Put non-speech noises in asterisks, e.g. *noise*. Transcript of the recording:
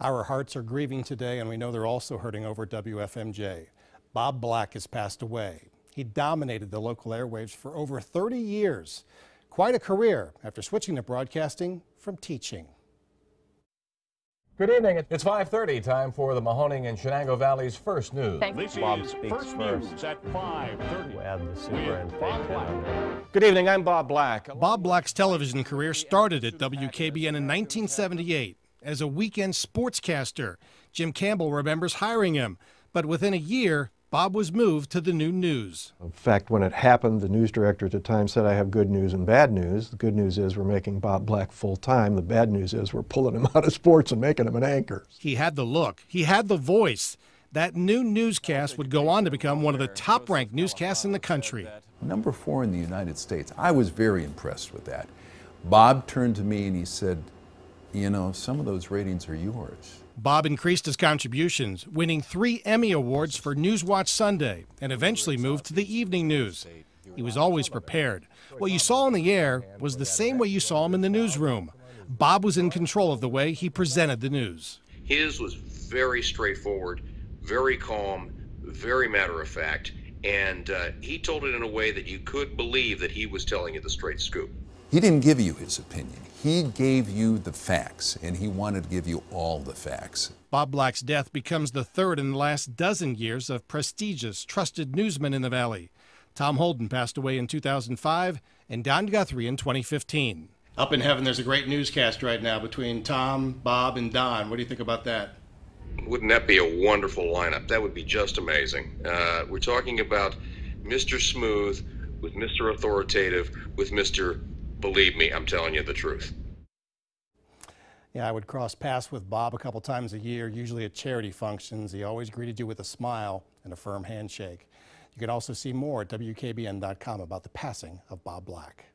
Our hearts are grieving today, and we know they're also hurting over WFMJ. Bob Black has passed away. He dominated the local airwaves for over 30 years. Quite a career after switching to broadcasting from teaching. Good evening. It's 5:30. Time for the Mahoning and Shenango Valley's first news. Thank This Bob is speaks first, first. news at 5:30. We'll add the super and fake Bob pin Black. on there. Good evening. I'm Bob Black. Bob Black's television career started at WKBN in 1978 as a weekend sportscaster. Jim Campbell remembers hiring him, but within a year, Bob was moved to the new news. In fact, when it happened, the news director at the time said, I have good news and bad news. The good news is we're making Bob Black full time. The bad news is we're pulling him *laughs* out of sports and making him an anchor. He had the look, he had the voice. That new newscast would go on to become one of the top ranked newscasts in the country. Number four in the United States. I was very impressed with that. Bob turned to me and he said, You know, some of those ratings are yours. Bob increased his contributions, winning three Emmy Awards for Newswatch Sunday, and eventually moved to the evening news. He was always prepared. What you saw on the air was the same way you saw him in the newsroom. Bob was in control of the way he presented the news. His was very straightforward, very calm, very matter of fact, and uh, he told it in a way that you could believe that he was telling you the straight scoop. He didn't give you his opinion, he gave you the facts, and he wanted to give you all the facts. Bob Black's death becomes the third in the last dozen years of prestigious, trusted newsmen in the Valley. Tom Holden passed away in 2005 and Don Guthrie in 2015. Up in heaven, there's a great newscast right now between Tom, Bob, and Don. What do you think about that? Wouldn't that be a wonderful lineup? That would be just amazing. Uh, we're talking about Mr. Smooth with Mr. Authoritative with Mr. Believe me, I'm telling you the truth. Yeah, I would cross paths with Bob a couple times a year, usually at charity functions. He always greeted you with a smile and a firm handshake. You can also see more at WKBN.com about the passing of Bob Black.